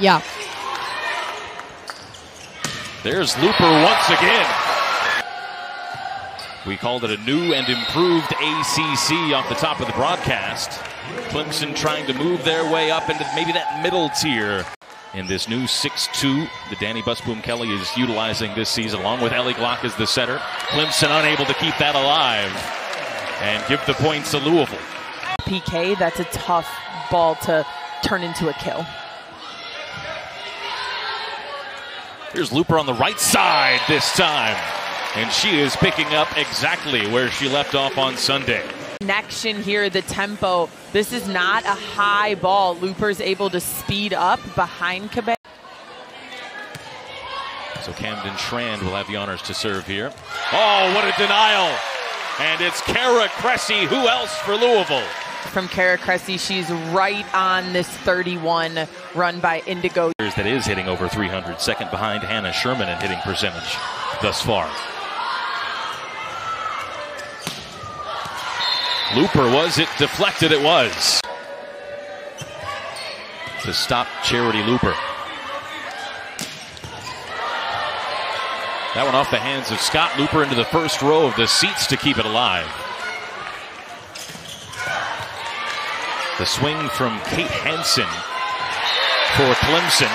Yeah. There's Luper once again. We called it a new and improved ACC off the top of the broadcast. Clemson trying to move their way up into maybe that middle tier in this new 6-2 that Dani Busboom Kelly is utilizing this season, along with Ellie Glock as the setter. Clemson unable to keep that alive and give the points to Louisville. PK, that's a tough ball to turn into a kill. Here's Luper on the right side this time. And she is picking up exactly where she left off on Sunday. Connection here, the tempo. This is not a high ball. Luper's able to speed up behind Quebec. So Camden Schramm will have the honors to serve here. Oh, what a denial! And it's Cara Cresse. Who else for Louisville? From Cara Cresse, she's right on this 31 run by Indigo. That is hitting over 300, second behind Hannah Sherman in hitting percentage thus far. Luper was it deflected? It was. To stop Charitie Luper. That one off the hands of Scott Luper into the first row of the seats to keep it alive. The swing from Kate Hansen for Clemson.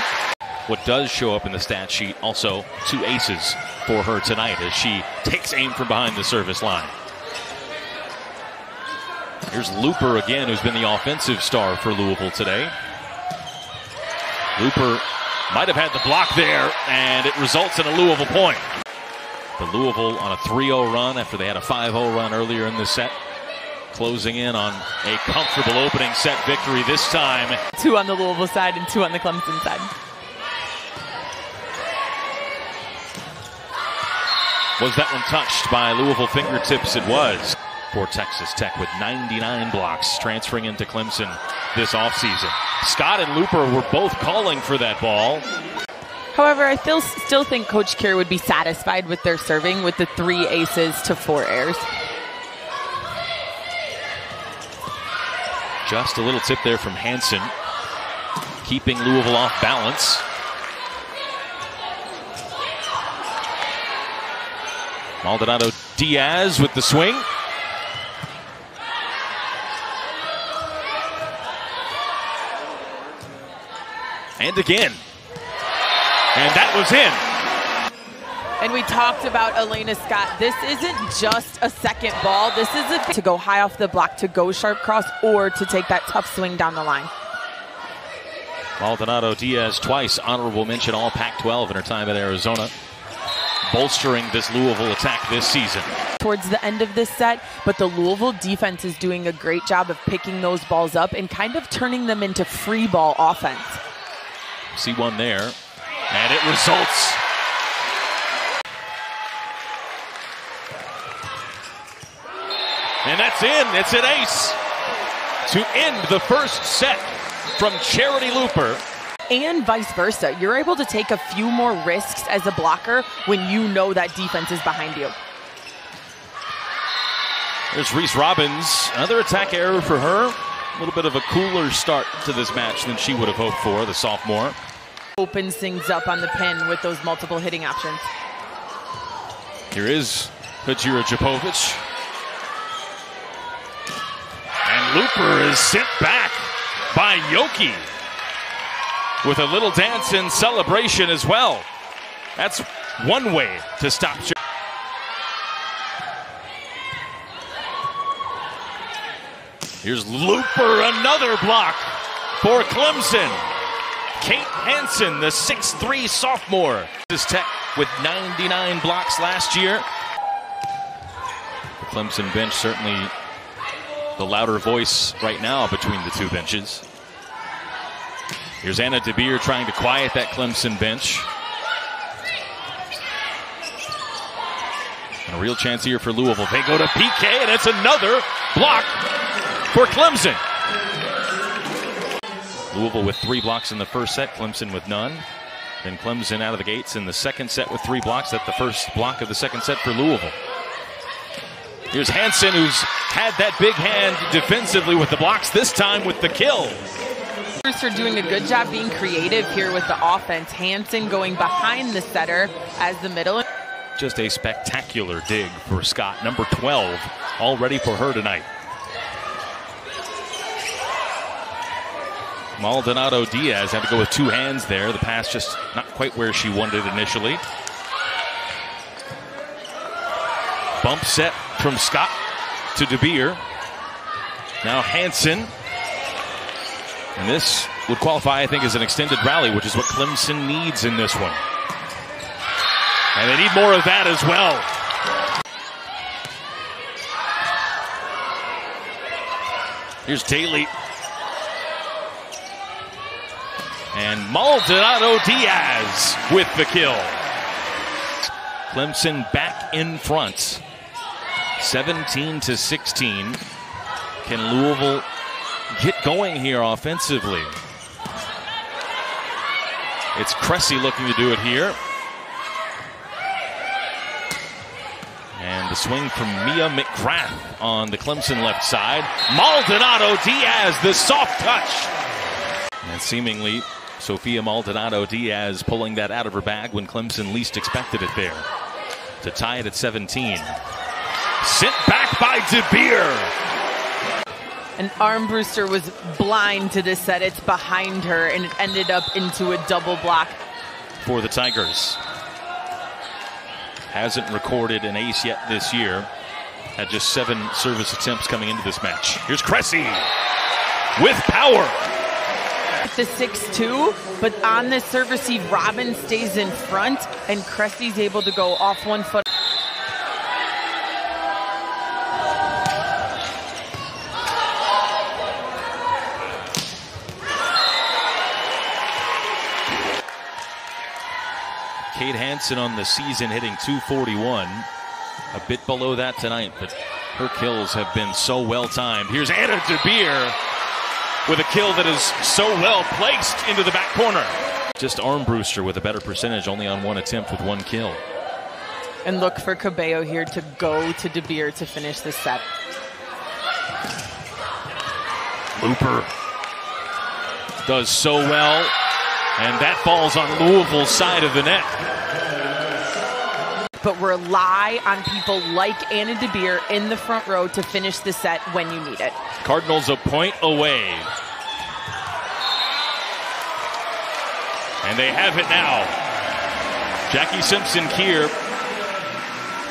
What does show up in the stat sheet also two aces for her tonight as she takes aim from behind the service line. Here's Luper again, who's been the offensive star for Louisville today. Luper might have had the block there, and it results in a Louisville point. The Louisville on a 3-0 run after they had a 5-0 run earlier in the set. Closing in on a comfortable opening set victory this time. Two on the Louisville side and two on the Clemson side. Was that one touched by Louisville fingertips? It was for Texas Tech with 99 blocks transferring into Clemson this offseason. Scott and Luper were both calling for that ball. However, I still still think Coach Keir would be satisfied with their serving with the three aces to four airs. Just a little tip there from Hansen, keeping Louisville off balance. Maldonado Diaz with the swing. And again. And that was in. And we talked about Elena Scott. This isn't just a second ball. This is a to go high off the block, to go sharp cross, or to take that tough swing down the line. Maldonado Diaz twice honorable mention all Pac 12 in her time at Arizona, bolstering this Louisville attack this season. Towards the end of this set, but the Louisville defense is doing a great job of picking those balls up and kind of turning them into free ball offense. See one there, and it results. And that's in. It's an ace to end the first set from Charitie Luper. And vice versa. You're able to take a few more risks as a blocker when you know that defense is behind you. There's Reese Robbins. Another attack error for her. A little bit of a cooler start to this match than she would have hoped for, the sophomore. Opens things up on the pin with those multiple hitting options. Here is Hajira Japovic. And Luper is sent back by Yoki with a little dance in celebration as well. That's one way to stop. Here's Luper, another block for Clemson. Kate Hansen, the 6'3 sophomore. This Tech with 99 blocks last year. The Clemson bench certainly the louder voice right now between the two benches. Here's Anna DeBeer trying to quiet that Clemson bench. And a real chance here for Louisville. They go to PK, and it's another block for Clemson. Louisville with three blocks in the first set, Clemson with none. Then Clemson out of the gates in the second set with three blocks. That's the first block of the second set for Louisville. Here's Hansen, who's had that big hand defensively with the blocks, this time with the kill. are doing a good job being creative here with the offense. Hanson going behind the setter as the middle. Just a spectacular dig for Scott, number 12, all ready for her tonight. Maldonado Diaz had to go with two hands there. The pass just not quite where she wanted initially. Bump set from Scott to DeBeer. Now Hanson. And this would qualify, I think, as an extended rally, which is what Clemson needs in this one. And they need more of that as well. Here's Daly. And Maldonado Diaz with the kill. Clemson back in front. 17 to 16. Can Louisville get going here offensively? It's Cresse looking to do it here. And the swing from Mia McGrath on the Clemson left side. Maldonado Diaz, the soft touch. And seemingly Sofia Maldonado Diaz pulling that out of her bag when Clemson least expected it there. To tie it at 17. Sent back by DeBeer. And Armbruster was blind to this set. It's behind her, and it ended up into a double block. For the Tigers. Hasn't recorded an ace yet this year. Had just seven service attempts coming into this match. Here's Cresse with power. The 6-2, but on the service, Robin stays in front, and Cresse's able to go off one foot. Kate Hanson on the season hitting 241. A bit below that tonight, but her kills have been so well timed. Here's Anna DeBeer with a kill that is so well placed into the back corner. Just Armbruster with a better percentage, only on one attempt with one kill. And look for Cabello here to go to DeBeer to finish the set. Luper does so well, and that falls on Louisville's side of the net. But rely on people like Anna DeBeer in the front row to finish the set when you need it. Cardinals a point away. And they have it now. Jackie Simpson Keir,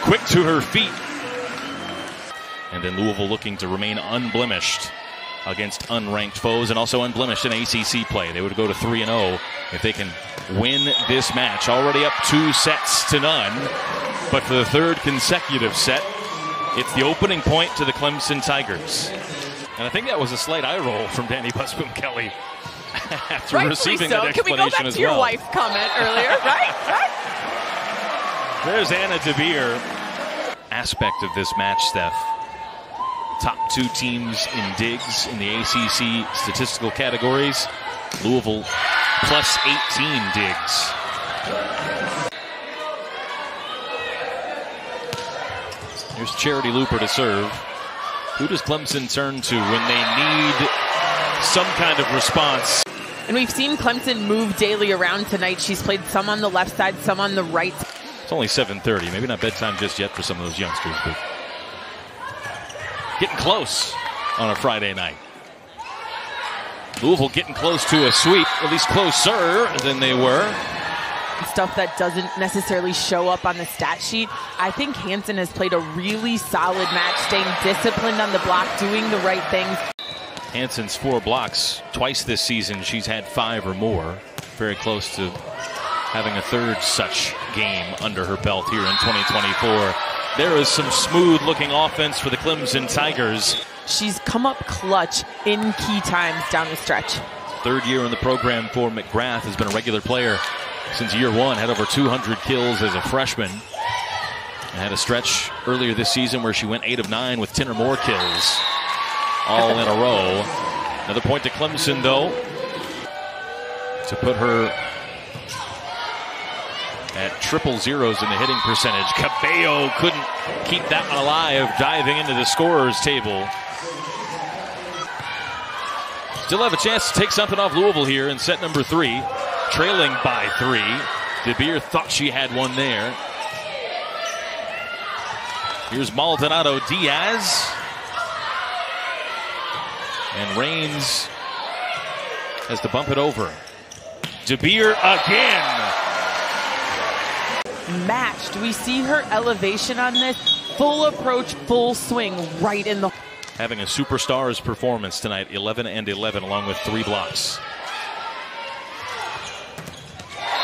quick to her feet. And then Louisville looking to remain unblemished against unranked foes and also unblemished in ACC play. They would go to 3 0 if they can win this match. Already up two sets to none. But for the third consecutive set, it's the opening point to the Clemson Tigers. And I think that was a slight eye roll from Dani Busboom Kelly after Rightfully receiving so. that Can we go back as to your well. wife comment earlier? right? Right? There's Anna DeBeer. Aspect of this match, Steph. Top two teams in digs in the ACC statistical categories. Louisville plus 18 digs. Here's Charitie Luper to serve. Who does Clemson turn to when they need some kind of response? And we've seen Clemson move Daly around tonight. She's played some on the left side, some on the right. It's only 7:30. Maybe not bedtime just yet for some of those youngsters, but getting close on a Friday night. Louisville getting close to a sweep, at least closer than they were. Stuff that doesn't necessarily show up on the stat sheet. I think Hanson has played a really solid match, staying disciplined on the block, doing the right things. Hanson's four blocks twice this season. She's had five or more. Very close to having a third such game under her belt here in 2024. There is some smooth looking offense for the Clemson Tigers. She's come up clutch in key times down the stretch. Third year in the program for McGrath has been a regular player since year one. Had over 200 kills as a freshman. And had a stretch earlier this season where she went eight of nine with 10 or more kills, all in a row. Another point to Clemson though, to put her at triple zeros in the hitting percentage. Cabello couldn't keep that one alive, diving into the scorer's table. Still have a chance to take something off Louisville here in set number three, trailing by three. DeBeer thought she had one there. Here's Maldonado Diaz. And Raines has to bump it over. DeBeer again. Matched. We see her elevation on this. Full approach, full swing, right in the. Having a superstars performance tonight, 11 and 11, along with three blocks.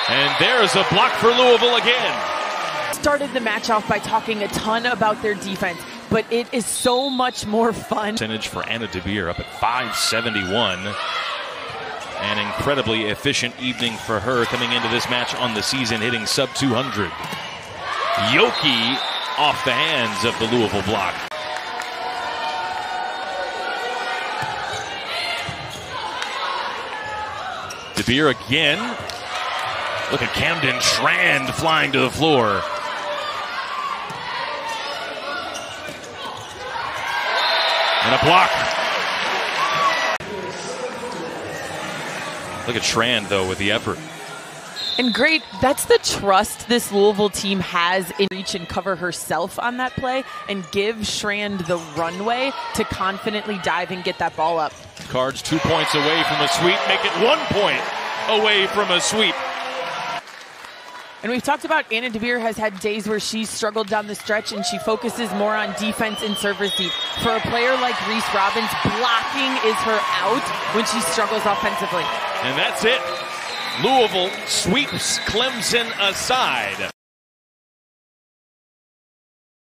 And there's a block for Louisville again. Started the match off by talking a ton about their defense, but it is so much more fun. Percentage for Anna DeBeer up at 571. An incredibly efficient evening for her coming into this match on the season, hitting sub 200. Yoki off the hands of the Louisville block. DeBeer again. Look at Camden Strand flying to the floor. And a block. Look at Strand, though, with the effort. And great, that's the trust this Louisville team has in reach and cover herself on that play and give Strand the runway to confidently dive and get that ball up. Cards two points away from a sweep, make it one point away from a sweep. And we've talked about Anna DeBeer has had days where she's struggled down the stretch and she focuses more on defense and serve deep. For a player like Reese Robbins, blocking is her out when she struggles offensively. And that's it. Louisville sweeps Clemson aside.